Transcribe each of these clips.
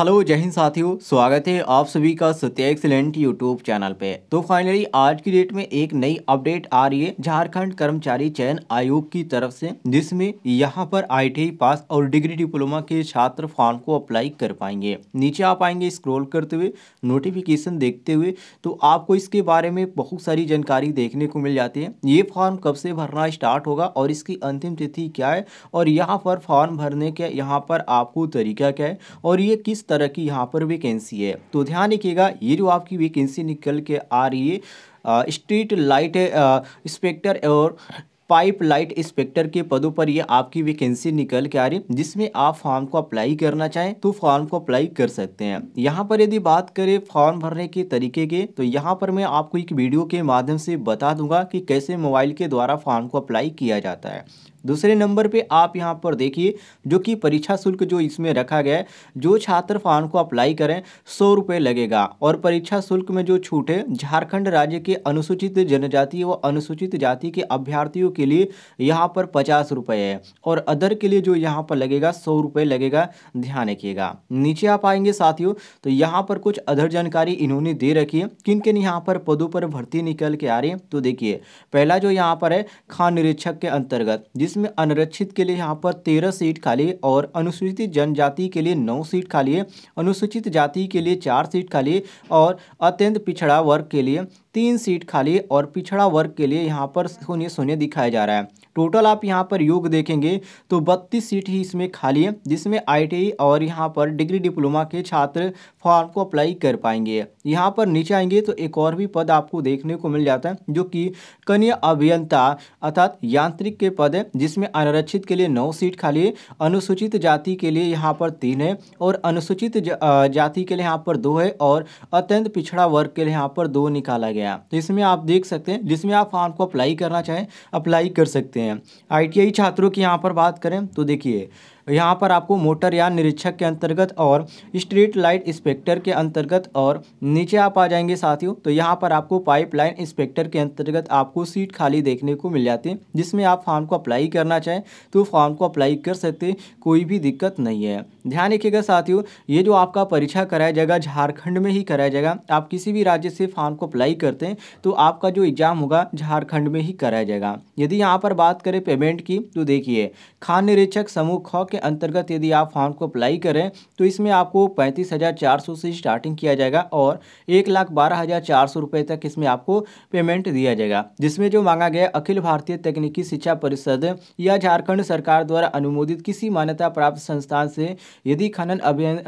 Hello, जय हिंद साथियों, स्वागत है आप सभी का सत्य एक्सीलेंट यूट्यूब चैनल पे। तो फाइनली आज की डेट में एक नई अपडेट आ रही है, झारखंड कर्मचारी चयन आयोग की तरफ़ से, जिसमें यहाँ पर आईटीआई पास और डिग्री डिप्लोमा के छात्र फॉर्म को अप्लाई कर पाएँगे। नीचे आप आएँगे स्क्रॉल करते हुए नोटिफिकेशन देखते हुए तो आपको इसके बारे में बहुत सारी जानकारी देखने को मिल जाती है। ये फॉर्म कब से भरना स्टार्ट होगा और इसकी अंतिम तिथि क्या है? और यहाँ पर फॉर्म भरने के यहाँ पर आपको तरीका क्या है? और ये किस तरह की यहाँ पर वैकेंसी है। तो ध्यान रखिएगा, ये जो आपकी वैकेंसी निकल के आ रही है स्ट्रीट लाइट इंस्पेक्टर और पाइप लाइट इंस्पेक्टर के पदों पर ये आपकी वैकेंसी निकल के आ रही है, जिसमें आप फॉर्म को अप्लाई करना चाहें तो फॉर्म को अप्लाई कर सकते हैं। यहाँ पर यदि बात करें फॉर्म भरने के तरीके के तो यहाँ पर मैं आपको एक वीडियो के माध्यम से बता दूँगा कि कैसे मोबाइल के द्वारा फॉर्म को अप्लाई किया जाता है। दूसरे नंबर पे आप यहाँ पर देखिए, जो कि परीक्षा शुल्क जो इसमें रखा गया है, जो छात्र फॉर्म को अप्लाई करें, सौ रुपये लगेगा। और परीक्षा शुल्क में जो छूट है, झारखंड राज्य के अनुसूचित जनजाति व अनुसूचित जाति के अभ्यर्थियों के लिए यहाँ पर पचास रुपये है। और अदर के लिए जो यहाँ पर लगेगा, सौ रुपये लगेगा। ध्यान रखिएगा। नीचे आप आएँगे साथियों तो यहाँ पर कुछ अदर जानकारी इन्होंने दे रखी है। किन किन यहाँ पर पदों पर भर्ती निकल के आ रही है तो देखिए, पहला जो यहाँ पर है खान निरीक्षक के अंतर्गत, जिस जिसमें अनरक्षित के लिए यहाँ पर तेरह सीट खाली और अनुसूचित जनजाति के लिए नौ सीट खाली है। अनुसूचित जाति के लिए चार सीट खाली और अत्यंत पिछड़ा वर्ग के लिए तीन सीट खाली और पिछड़ा वर्ग के लिए यहाँ पर शून्य शून्य दिखाया जा रहा है। टोटल आप यहाँ पर योग देखेंगे तो बत्तीस सीट ही इसमें खाली है, जिसमें आईटीआई और यहाँ पर डिग्री डिप्लोमा के छात्र फॉर्म को अप्लाई कर पाएँगे। यहाँ पर नीचे आएँगे तो एक और भी पद आपको देखने को मिल जाता है, जो कि कन्या अभियंता अर्थात यांत्रिक के पद है, जिसमें अनारक्षित के लिए नौ सीट खाली है, अनुसूचित जाति के लिए यहाँ पर तीन है और अनुसूचित जाति के लिए यहाँ पर दो है और अत्यंत पिछड़ा वर्ग के लिए यहाँ पर दो निकाला गया तो इसमें आप देख सकते हैं, जिसमें आप फॉर्म को अप्लाई करना चाहें अप्लाई कर सकते हैं। आईटीआई छात्रों की यहाँ पर बात करें तो देखिए यहाँ पर आपको मोटरयान निरीक्षक के अंतर्गत और स्ट्रीट लाइट इंस्पेक्टर के अंतर्गत और नीचे आप आ जाएँगे साथियों। तो यहाँ पर आपको पाइपलाइन इंस्पेक्टर के अंतर्गत आपको सीट खाली देखने को मिल जाती है, जिसमें आप फॉर्म को अप्लाई करना चाहें तो फॉर्म को अप्लाई कर सकते कोई भी दिक्कत नहीं है। ध्यान रखिएगा साथियों, ये जो आपका परीक्षा कराया जाएगा, झारखंड में ही कराया जाएगा, आप किसी भी राज्य से फॉर्म को अप्लाई करते हैं तो आपका जो एग्ज़ाम होगा, झारखंड में ही कराया जाएगा। यदि यहाँ पर बात करें पेमेंट की तो देखिए, खान निरीक्षक समूह ख के अंतर्गत यदि आप फॉर्म को अप्लाई करें तो इसमें आपको पैंतीस हज़ार चार सौ से स्टार्टिंग किया जाएगा और एक लाख बारह हज़ार चार सौ रुपये तक इसमें आपको पेमेंट दिया जाएगा, जिसमें जो मांगा गया अखिल भारतीय तकनीकी शिक्षा परिषद या झारखंड सरकार द्वारा अनुमोदित किसी मान्यता प्राप्त संस्थान से यदि खनन अभियन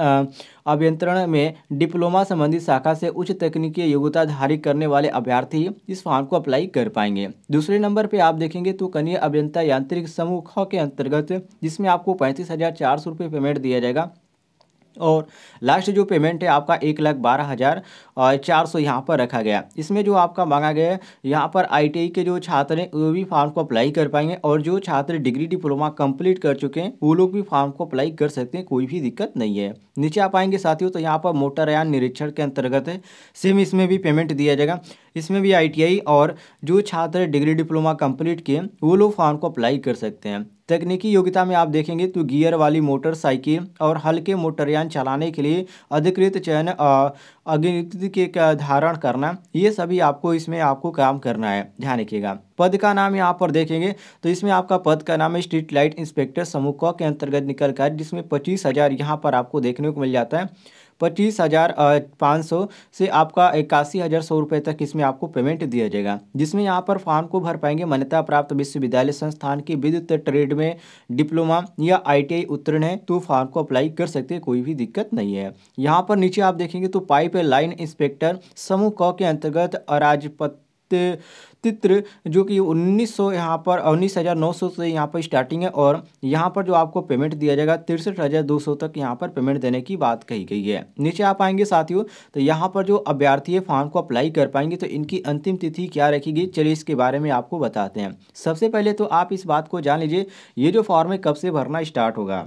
अभियंत्रण में डिप्लोमा संबंधी शाखा से उच्च तकनीकी योग्यता धारी करने वाले अभ्यर्थी इस फॉर्म को अप्लाई कर पाएँगे। दूसरे नंबर पे आप देखेंगे तो कन्या अभियंता यांत्रिक समूह के अंतर्गत, जिसमें आपको पैंतीस हज़ार चार सौ रुपये पेमेंट दिया जाएगा। और लास्ट जो पेमेंट है, आपका एक लाख बारह हज़ार चार सौ यहाँ पर रखा गया। इसमें जो आपका मांगा गया है, यहाँ पर आईटीआई के जो छात्र हैं, वो भी फॉर्म को अप्लाई कर पाएँगे, और जो छात्र डिग्री डिप्लोमा कंप्लीट कर चुके हैं, वो लोग भी फॉर्म को अप्लाई कर सकते हैं, कोई भी दिक्कत नहीं है। नीचे आप आएँगे साथियों तो यहाँ पर मोटरयान निरीक्षण के अंतर्गत है। सेम इसमें भी पेमेंट दिया जाएगा। इसमें भी आईटीआई और जो छात्र डिग्री डिप्लोमा कंप्लीट किए वो लोग फॉर्म को अप्लाई कर सकते हैं। तकनीकी योग्यता में आप देखेंगे तो गियर वाली मोटरसाइकिल और हल्के मोटरयान चलाने के लिए अधिकृत चयन अग्नि के धारण करना, ये सभी आपको इसमें आपको काम करना है। ध्यान रखिएगा। पद का नाम यहाँ पर देखेंगे तो इसमें आपका पद का नाम है स्ट्रीट लाइट इंस्पेक्टर समूह के अंतर्गत निकल कर, जिसमें पच्चीस हज़ार यहाँ पर आपको देखने को मिल जाता है। पच्चीस हज़ार पाँच सौ से आपका इक्यासी हज़ार, सौ रुपये तक इसमें आपको पेमेंट दिया जाएगा, जिसमें यहाँ पर फॉर्म को भर पाएँगे मान्यता प्राप्त विश्वविद्यालय संस्थान की विद्युत ट्रेड में डिप्लोमा या आईटीआई उत्तीर्ण है तो फॉर्म को अप्लाई कर सकते हैं, कोई भी दिक्कत नहीं है। यहाँ पर नीचे आप देखेंगे तो पाइप लाइन इंस्पेक्टर समूह क के अंतर्गत अराजपत तित्र जो कि उन्नीस सौ यहाँ पर, उन्नीस हज़ार नौ सौ से यहाँ पर स्टार्टिंग है और यहाँ पर जो आपको पेमेंट दिया जाएगा, तिरसठ हज़ार दो सौ तक यहाँ पर पेमेंट देने की बात कही गई है। नीचे आप आएँगे साथियों तो यहाँ पर जो अभ्यर्थी है फॉर्म को अप्लाई कर पाएँगे तो इनकी अंतिम तिथि क्या रखी गई, चलिए इसके बारे में आपको बताते हैं। सबसे पहले तो आप इस बात को जान लीजिए, ये जो फॉर्म है, कब से भरना स्टार्ट होगा?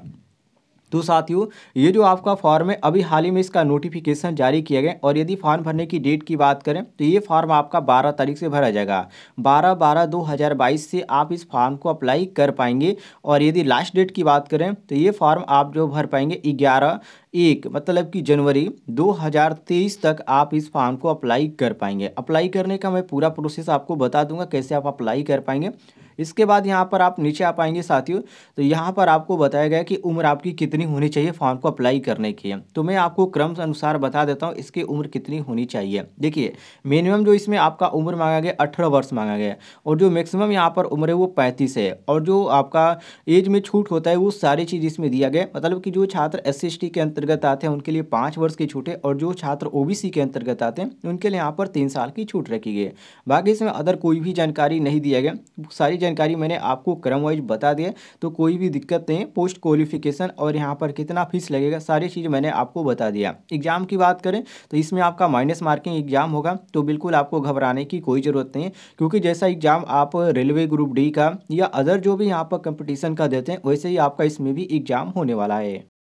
तो साथियों, ये जो आपका फॉर्म है, अभी हाल ही में इसका नोटिफिकेशन जारी किया गया और यदि फॉर्म भरने की डेट की बात करें तो ये फॉर्म आपका 12 तारीख से भरा जाएगा। 12 बारह 2022 से आप इस फॉर्म को अप्लाई कर पाएँगे और यदि लास्ट डेट की बात करें तो ये फॉर्म आप जो भर पाएँगे, ग्यारह एक मतलब कि जनवरी 2023 तक आप इस फॉर्म को अप्लाई कर पाएँगे। अप्लाई करने का मैं पूरा प्रोसेस आपको बता दूँगा कैसे आप अप्लाई कर पाएँगे। इसके बाद यहाँ पर आप नीचे आ पाएँगे साथियों। तो यहाँ पर आपको बताया गया कि उम्र आपकी कितनी होनी चाहिए फॉर्म को अप्लाई करने की। तो मैं आपको क्रम अनुसार बता देता हूँ इसकी उम्र कितनी होनी चाहिए। देखिए मिनिमम जो इसमें आपका उम्र मांगा गया अठारह वर्ष मांगा गया और जो मैक्सिमम यहाँ पर उम्र है वो पैंतीस है और जो आपका एज में छूट होता है वो सारी चीज़ इसमें दिया गया मतलब कि जो छात्र एस के अंतर्गत आते हैं, उनके लिए पाँच वर्ष की छूट है और जो छात्र ओबीसी के अंतर्गत आते हैं, उनके लिए यहाँ पर तीन साल की छूट रखी गई है। बाकी इसमें अदर कोई भी जानकारी नहीं दिया गया। सारी जानकारी मैंने आपको क्रम वाइज बता दिया तो कोई भी दिक्कत नहीं पोस्ट क्वालिफिकेशन और यहाँ पर कितना फ़ीस लगेगा, सारी चीज़ मैंने आपको बता दिया। एग्ज़ाम की बात करें तो इसमें आपका माइनस मार्किंग एग्ज़ाम होगा तो बिल्कुल आपको घबराने की कोई ज़रूरत नहीं क्योंकि जैसा एग्ज़ाम आप रेलवे ग्रुप डी का या अदर जो भी यहाँ पर कंपटीशन का देते हैं, वैसे ही आपका इसमें भी एग्ज़ाम होने वाला है।